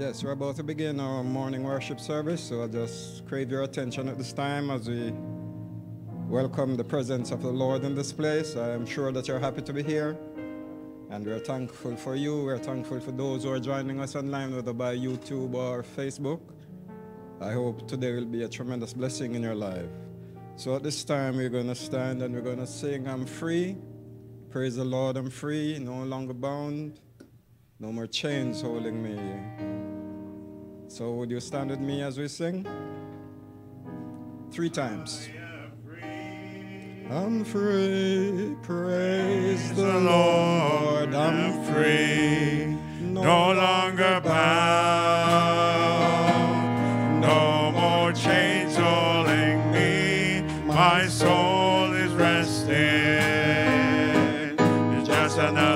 Yes, we're about to begin our morning worship service, so I'll just crave your attention at this time as we welcome the presence of the Lord in this place. I am sure that you're happy to be here, and we're thankful for you. We're thankful for those who are joining us online, whether by YouTube or Facebook. I hope today will be a tremendous blessing in your life. So at this time, we're going to stand and we're going to sing, I'm free. Praise the Lord, I'm free, no longer bound, no more chains holding me. So would you stand with me as we sing? Three times. I'm free, praise the Lord, I'm free, no longer bound, no more chains holding me, my soul is resting, it's just another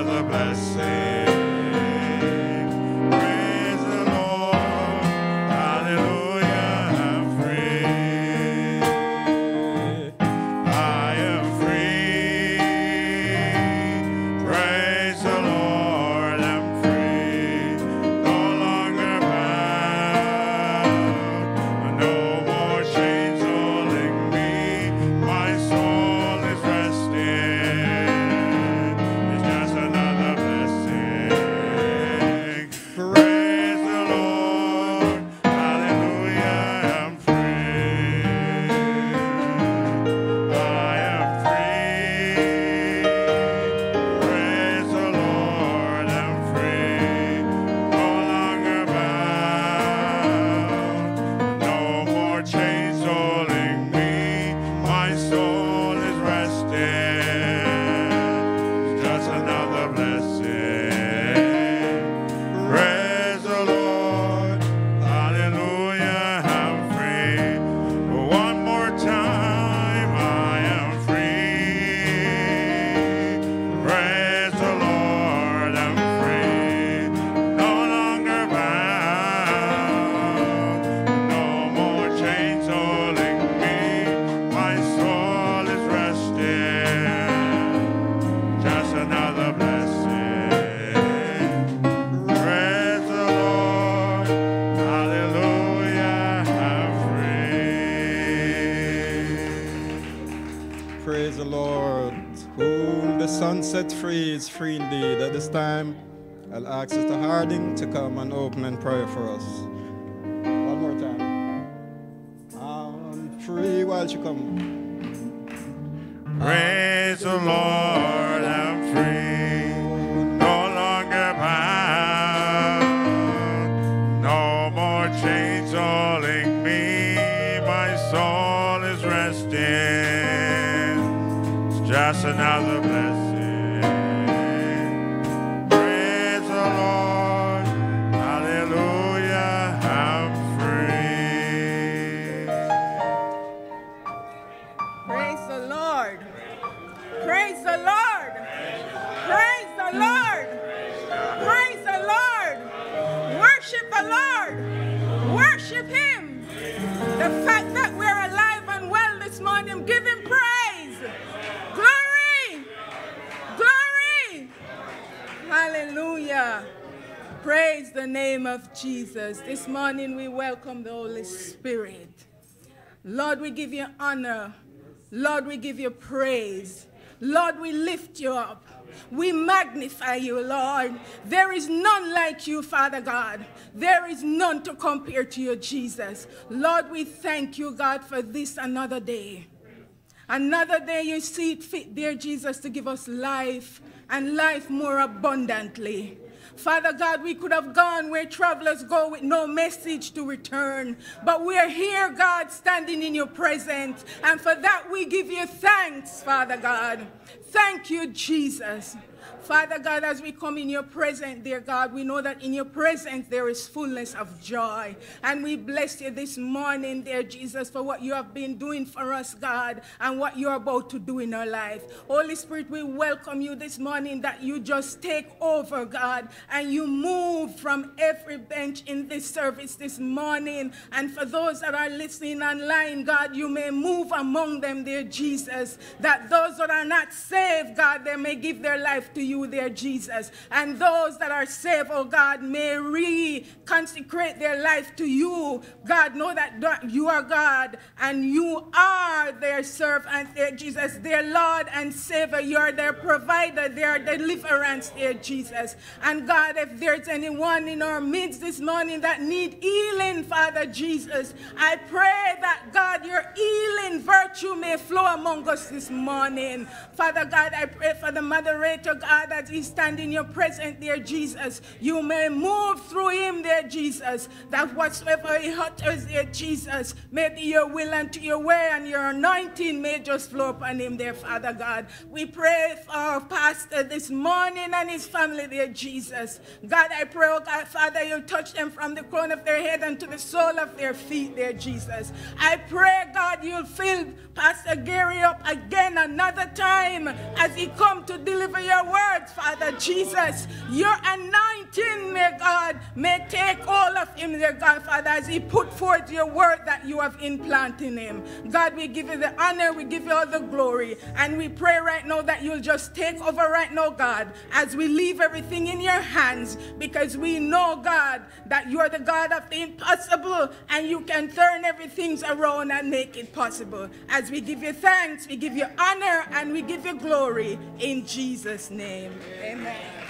Lord, whom the Son set free is free indeed. At this time, I'll ask Sister Harding to come and open in prayer for us. One more time. I'm free while she comes. Praise the Lord, I'm free, no longer bound, no more chains holding me, my soul is resting, just another blessing. Praise the Lord, hallelujah, I'm free. Praise the Lord. Praise the Lord. Praise the Lord. Praise the Lord. Worship the Lord. Hallelujah. Praise the name of Jesus. This morning we welcome the Holy Spirit. Lord, we give you honor. Lord, we give you praise. Lord, we lift you up. We magnify you, Lord. There is none like you, Father God. There is none to compare to you, Jesus. Lord, we thank you, God, for this another day. Another day you see it fit, dear Jesus, to give us life and life more abundantly. Father God, we could have gone where travelers go with no message to return, but we're here, God, standing in your presence. And for that, we give you thanks, Father God. Thank you, Jesus. Father God, as we come in your presence, dear God, we know that in your presence there is fullness of joy. And we bless you this morning, dear Jesus, for what you have been doing for us, God, and what you're about to do in our life. Holy Spirit, we welcome you this morning that you just take over, God, and you move from every bench in this service this morning. And for those that are listening online, God, you may move among them, dear Jesus, that those that are not saved, God, they may give their life to you, dear Jesus. And those that are saved, oh God, may re-consecrate their life to you. God, know that you are God and you are their servant, dear Jesus, their Lord and Savior. You are their provider, their deliverance, dear Jesus. And God, if there's anyone in our midst this morning that need healing, Father Jesus, I pray that God, your healing virtue may flow among us this morning. Father God, I pray for the moderator, God, that he's standing your presence, dear Jesus. You may move through him, dear Jesus, that whatsoever he utters, dear Jesus, may be your will and to your way, and your anointing may just flow upon him, dear Father God. We pray for our pastor this morning and his family, dear Jesus. God, I pray, oh God, Father, you touch them from the crown of their head and to the sole of their feet, dear Jesus. I pray, God, you'll fill Pastor Gary up again another time as he come to deliver your words, Father Jesus. Your anointing, may God, may take all of him, dear God, Father, as he put forth your word that you have implanted in him. God, we give you the honor, we give you all the glory, and we pray right now that you'll just take over right now, God, as we leave everything in your hands, because we know, God, that you are the God of the impossible, and you can turn everything around and make it possible. As we give you thanks, we give you honor, and we give you glory in Jesus' name. Amen.